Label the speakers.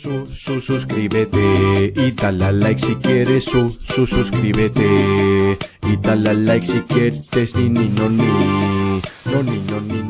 Speaker 1: Su, su, suscríbete y dale like si quieres. Su, su, suscríbete y dale like si quieres. Ni, ni, no, ni. No, ni, no, ni.